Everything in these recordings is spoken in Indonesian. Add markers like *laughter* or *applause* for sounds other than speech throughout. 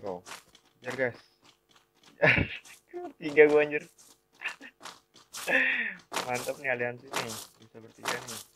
Kau. Jar guys. *laughs* Tiga gua anjir. *laughs* Mantap nih aliansi nih. Bisa bertiga nih.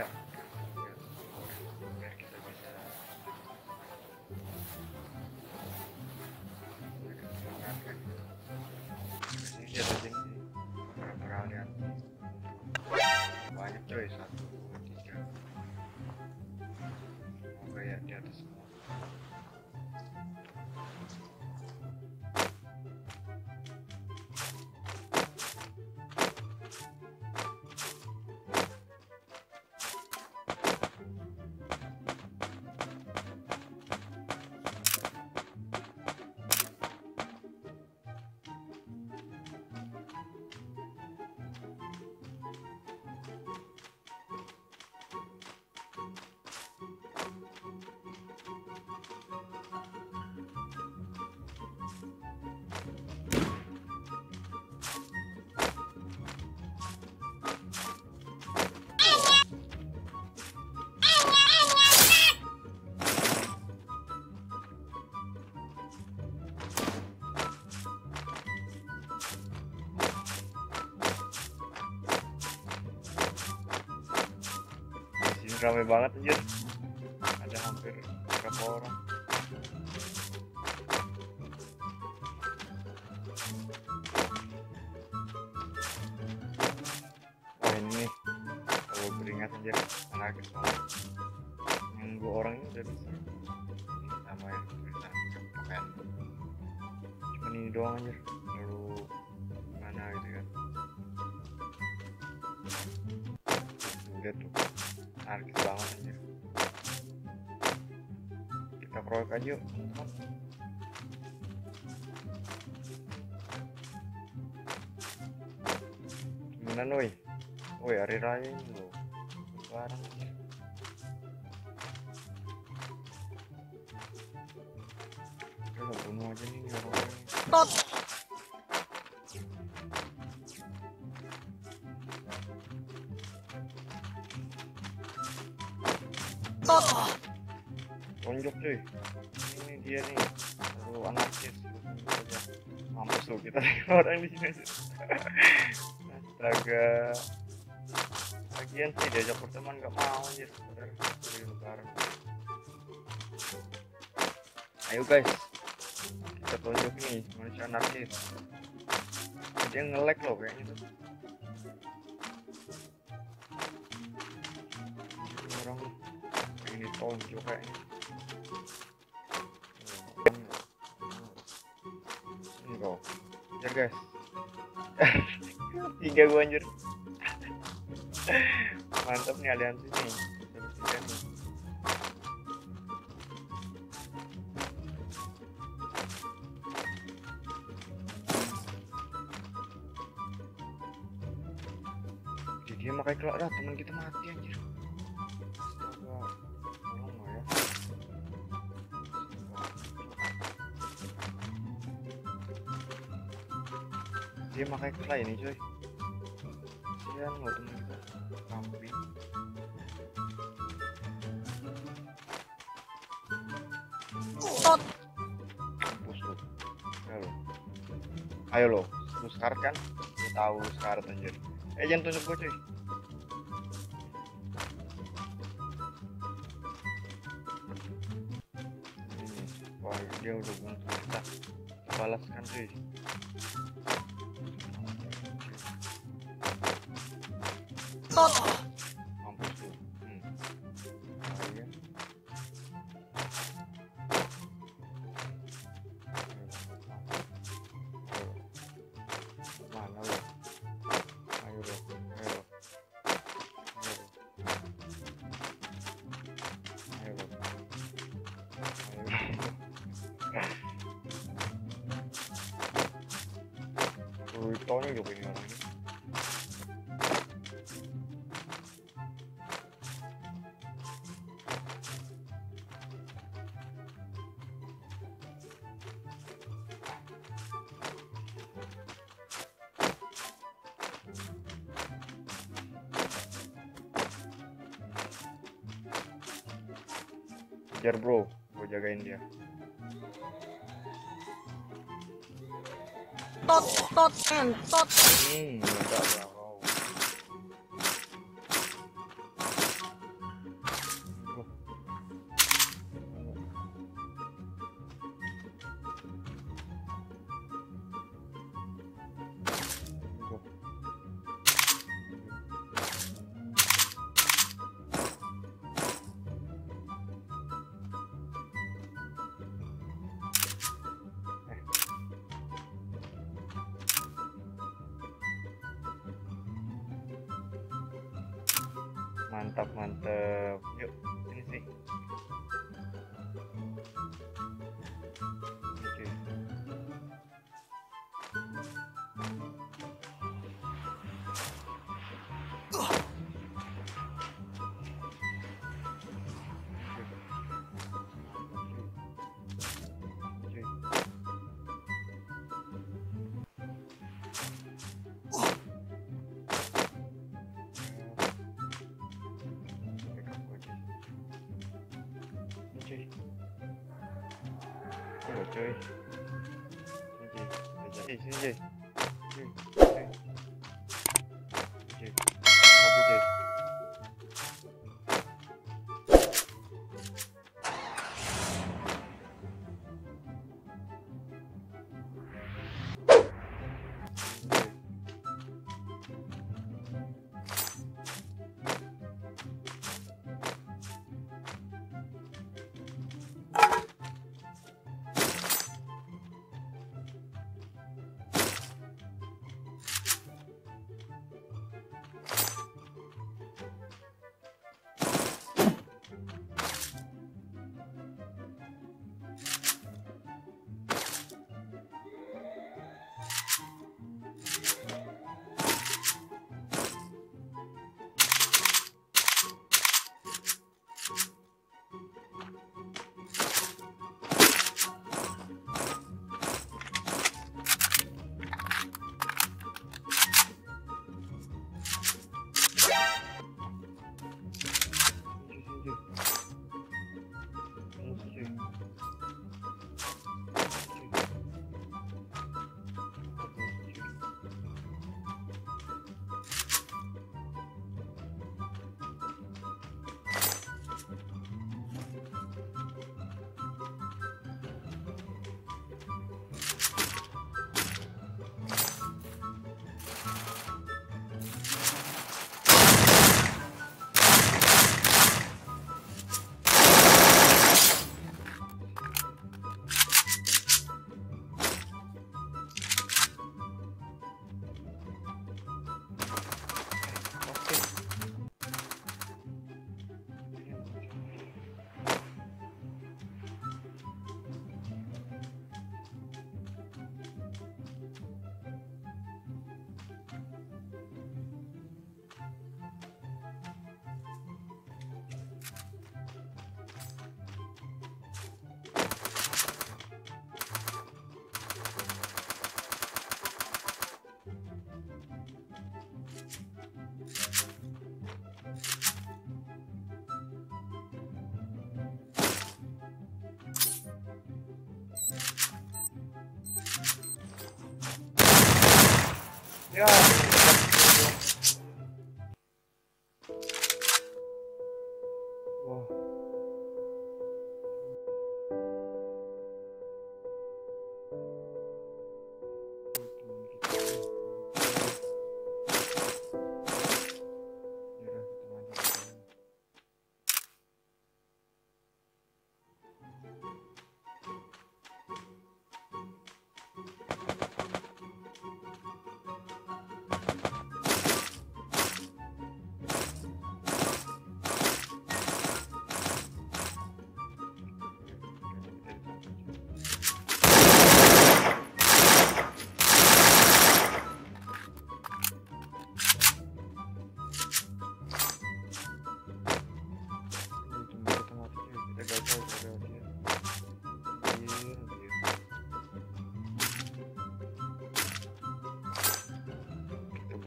Yeah. Ramai banget anjir. Ada hampir berapa orang. Wah ini nih, kalau beringat anjir, anak semua. Yang dua orang ini udah bisa. Ini sama ya, bisa pakaian. Cuman ini doang anjir. Lalu mana gitu kan. Lihat tuh anarkis banget anjir. Kita proyek aja yuk gimana woi woi hari raya ini loh. Barang kita bunuh cuy ini dia nih. Lu anarkis mampus lu kita *laughs* orang di sini astaga. Lagian sih diajak berteman gak mau anjir. Lebaran. Ayo guys. Kita tonjok nih manusia anarkis. Dia nge-lag loh kayaknya tuh. Orang ini tonjok kayaknya Jar guys. *laughs* Tiga gua anjir. Mantap nih aliansi nih. Dia makai kelak dah. Teman kita mati anjir dia makai kelak ini coy kasihan loh temen kita kambing. Mampus lu. Ayo lo ayo lo lu sekarat kan? Lu tahu lu sekarat anjir. Eh jangan tunjuk gue cuy. Wah dia udah bunuh Kita. Balaskan cuy 것. 안 붙지. 응. 떠는 게 보이네요. Kejar bro, gue jagain dia. tot tot entot Hmm, enggak enggak mantap mantap yuk ini sih Oke. Oke. Ini cuy. Tunggu cuy. Ini cuy. Aja. Eh, sini cuy. Ya.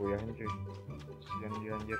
Goyahin cuy. Dia anjir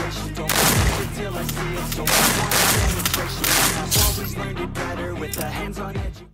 Don't believe it till I see it, so I want a demonstration I've always learned it better with a hands-on education